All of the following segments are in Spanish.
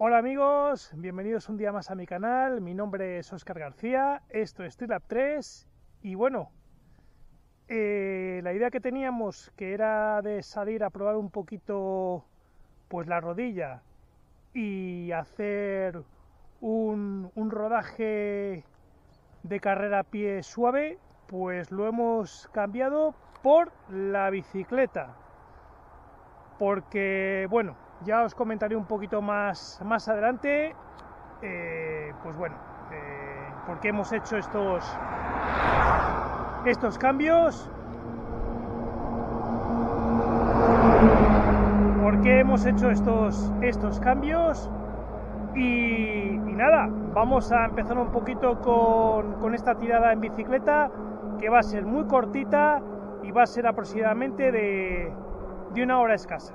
Hola amigos, bienvenidos un día más a mi canal. Mi nombre es Oscar García, esto es Streetlab 3 y bueno, eh, la idea que teníamos que era de salir a probar un poquito pues la rodilla y hacer un, un rodaje de carrera a pie suave, pues lo hemos cambiado por la bicicleta. Porque, bueno, ya os comentaré un poquito más, más adelante, eh, pues bueno, eh, por qué hemos hecho estos, estos cambios. ¿Por qué hemos hecho estos, estos cambios? Y, y nada, vamos a empezar un poquito con, con esta tirada en bicicleta que va a ser muy cortita y va a ser aproximadamente de, de una hora escasa.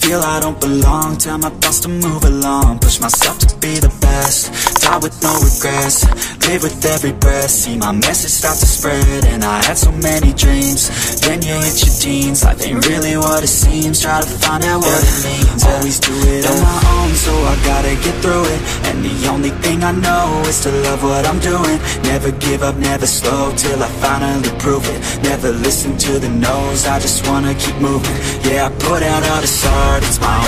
Feel I don't belong, tell my thoughts to move along. Push myself to be the best, die with no regrets. Live with every breath, see my message start to spread. And I had so many dreams, then you hit your teens. Life ain't really what it seems, try to find out what it means. Always do it on my own, so I gotta get through it. And the only thing I know is to love what I'm doing. Never give up, never slow, till I finally prove it. Never listen to the no's, I just wanna keep moving. Yeah, I put out all this art, it's my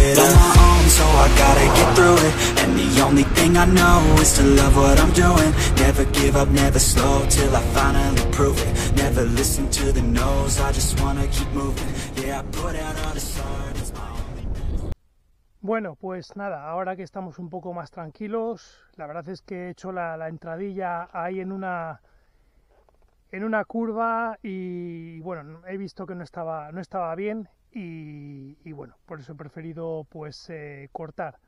Bueno, pues nada, ahora que estamos un poco más tranquilos, la verdad es que he hecho la, la entradilla ahí en una en una curva y bueno, he visto que no estaba, no estaba bien y, bueno, por eso he preferido pues eh, cortar.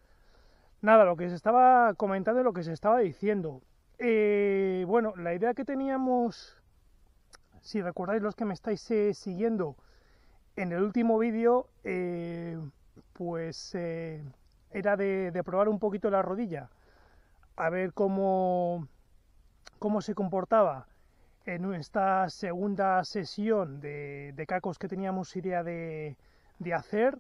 Nada, lo que se estaba comentando y lo que se estaba diciendo. Eh, bueno, la idea que teníamos, si recordáis los que me estáis eh, siguiendo en el último vídeo, pues era de, de, probar un poquito la rodilla, a ver cómo, cómo se comportaba en esta segunda sesión de, cacos que teníamos idea de, hacer.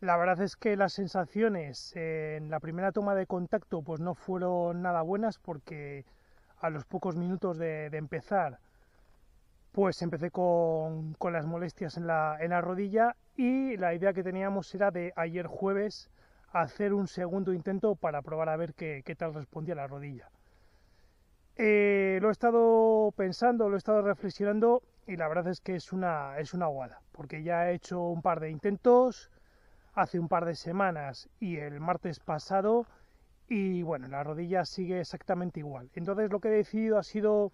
La verdad es que las sensaciones en la primera toma de contacto pues no fueron nada buenas porque a los pocos minutos de, empezar pues empecé con, las molestias en la, en la, rodilla y la idea que teníamos era de ayer jueves hacer un segundo intento para probar a ver qué, qué tal respondía la rodilla. Eh, lo he estado pensando, lo he estado reflexionando y la verdad es que es una, es una guada, porque ya he hecho un par de intentos hace un par de semanas y el martes pasado y bueno, la rodilla sigue exactamente igual. Entonces lo que he decidido ha sido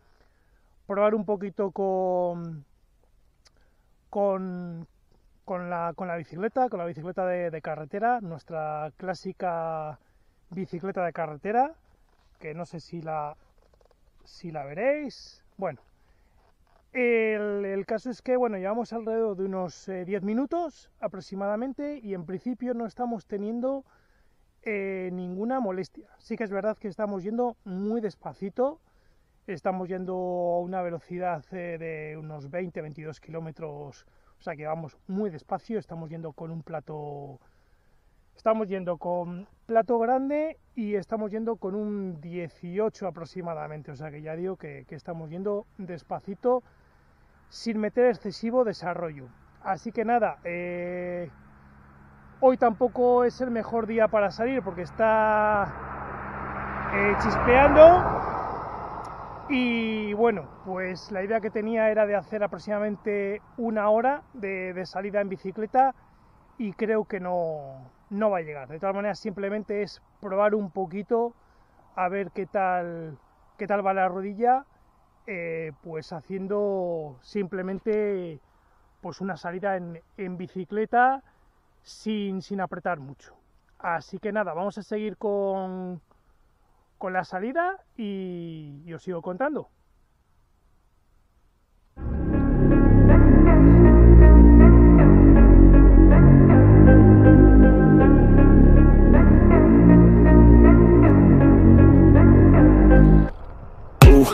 probar un poquito con, con, con, la, con la bicicleta, con la bicicleta de, carretera, nuestra clásica bicicleta de carretera, que no sé si la, si la veréis. Bueno, el, caso es que, bueno, llevamos alrededor de unos 10 eh, minutos aproximadamente y en principio no estamos teniendo eh, ninguna molestia. Sí que es verdad que estamos yendo muy despacito, estamos yendo a una velocidad eh, de unos 20-22 kilómetros, o sea que vamos muy despacio, estamos yendo con un plato, estamos yendo con plato grande y estamos yendo con un 18 aproximadamente, o sea que ya digo que, estamos yendo despacito sin meter excesivo desarrollo. Así que nada, eh, Hoy tampoco es el mejor día para salir porque está eh, chispeando. Y bueno, pues la idea que tenía era de hacer aproximadamente una hora de, salida en bicicleta y creo que no, no va a llegar. De todas maneras, simplemente es probar un poquito a ver qué tal, qué tal va la rodilla, eh, pues haciendo simplemente pues una salida en, en bicicleta sin, sin apretar mucho. Así que nada, vamos a seguir con, con la salida y, y os sigo contando.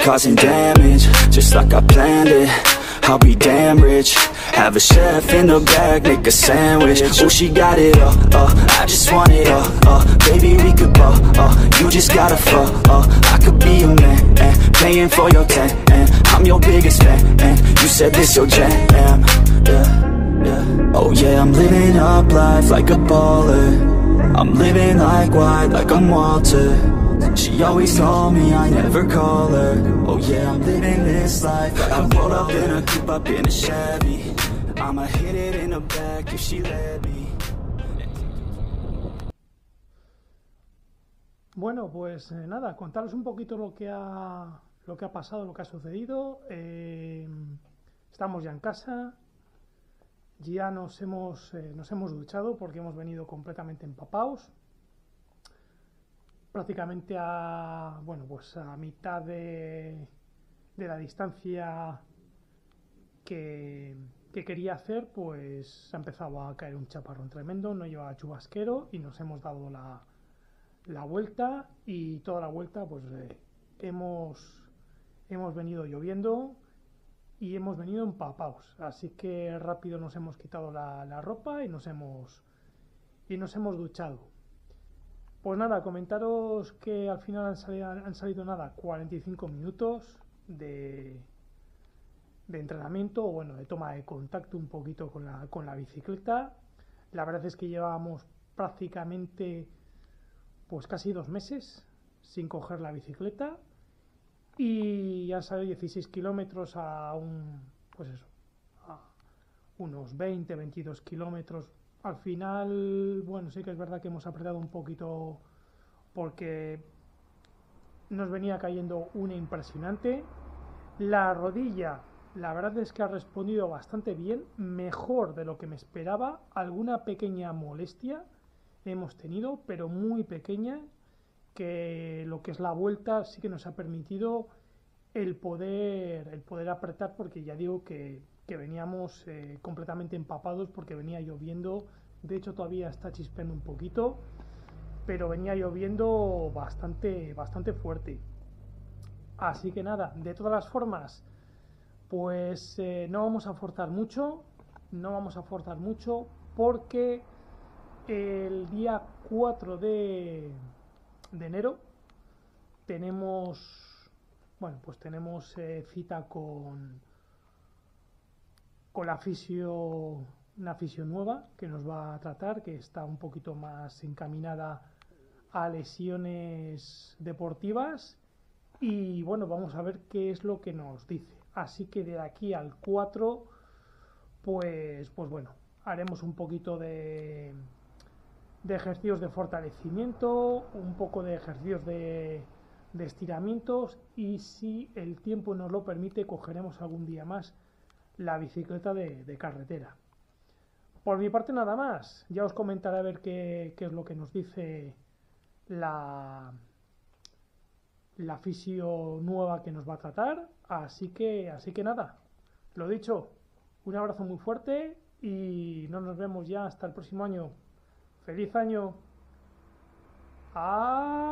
causing damage Just like I planned it. I'll be damn rich. Have a chef in the back, make a sandwich. Oh, she got it all, uh, I just want it all, uh. Baby, we could ball, uh, you just gotta fall, uh. I could be your man, and paying for your tent And I'm your biggest fan, and you said this your jam, yeah, yeah. Oh yeah, I'm living up life like a baller. I'm living like white, like I'm Walter She always told me I never call her. Oh yeah, I'm living this life. I roll up in a coupe up in a Chevy. I'ma hit it in the back if she let me. Bueno, pues eh, nada, contaros un poquito lo que ha lo que ha pasado, lo que ha sucedido. Eh, estamos ya en casa, ya nos hemos, eh, nos hemos duchado porque hemos venido completamente empapados prácticamente a, bueno, pues a mitad de, de la distancia que, que, quería hacer, pues ha empezado a caer un chaparrón tremendo, no llevaba chubasquero y nos hemos dado la, la vuelta y toda la vuelta pues eh, hemos, hemos venido lloviendo y hemos venido empapados. Así que rápido nos hemos quitado la, la ropa y nos hemos, y nos hemos duchado. Pues nada, comentaros que al final han salido, han salido nada, 45 minutos de, de entrenamiento o bueno, de toma de contacto un poquito con la, bicicleta. La verdad es que llevábamos prácticamente pues casi dos meses sin coger la bicicleta y han salido 16 kilómetros a un pues eso a unos 20 22 kilómetros al final, bueno, sí que es verdad que hemos apretado un poquito porque nos venía cayendo una impresionante. La rodilla, la verdad es que ha respondido bastante bien, mejor de lo que me esperaba. Alguna pequeña molestia hemos tenido, pero muy pequeña, que lo que es la vuelta sí que nos ha permitido el poder, el poder apretar, porque ya digo que que veníamos eh, completamente empapados porque venía lloviendo. De hecho, todavía está chispeando un poquito, pero venía lloviendo bastante, bastante fuerte. Así que nada, de todas las formas, pues eh, no vamos a forzar mucho, no vamos a forzar mucho porque el día 4 de, de enero tenemos, bueno, pues tenemos eh, cita con, con la fisio, una fisio nueva que nos va a tratar, que está un poquito más encaminada a lesiones deportivas y bueno, vamos a ver qué es lo que nos dice. Así que de aquí al 4, pues, pues bueno, haremos un poquito de, de ejercicios de fortalecimiento, un poco de ejercicios de, de estiramientos y si el tiempo nos lo permite cogeremos algún día más la bicicleta de, carretera. Por mi parte nada más, ya os comentaré a ver qué, qué es lo que nos dice la, la fisio nueva que nos va a tratar. Así que, así que nada, lo dicho, un abrazo muy fuerte y no nos vemos ya hasta el próximo año. ¡Feliz año! Adiós.